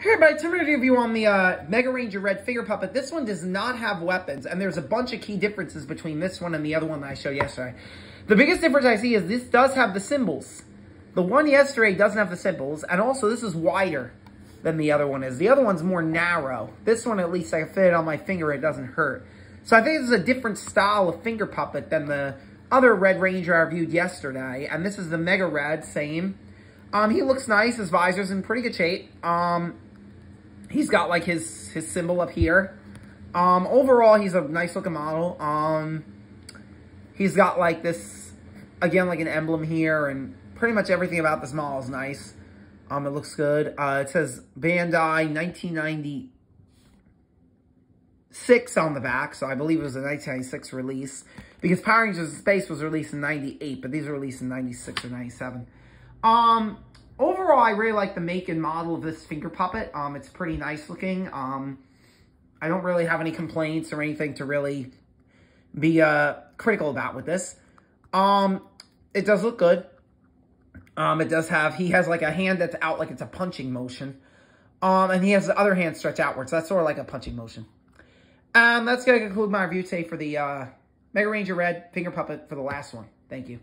Hey everybody, time to review on the uh, Mega Ranger Red Finger Puppet. This one does not have weapons, and there's a bunch of key differences between this one and the other one that I showed yesterday. The biggest difference I see is this does have the symbols. The one yesterday doesn't have the symbols, and also this is wider than the other one is. The other one's more narrow. This one, at least I can fit it on my finger, it doesn't hurt. So I think this is a different style of finger puppet than the other Red Ranger I reviewed yesterday, and this is the Mega Red, same. Um, he looks nice. His visor's in pretty good shape. Um, He's got like his, his symbol up here. Um, overall, he's a nice looking model. Um, he's got like this, again, like an emblem here and pretty much everything about this model is nice. Um, it looks good. Uh, it says Bandai 1996 on the back, so I believe it was a 1996 release. Because Power Rangers Space was released in 98, but these were released in 96 or 97. Um, overall, I really like the make and model of this finger puppet. Um, it's pretty nice looking. Um, I don't really have any complaints or anything to really be uh, critical about with this. Um, it does look good. Um, it does have, he has like a hand that's out like it's a punching motion. Um, and he has the other hand stretched outwards. So that's sort of like a punching motion. And that's going to conclude my review today for the uh, Mega Ranger Red Finger Puppet for the last one. Thank you.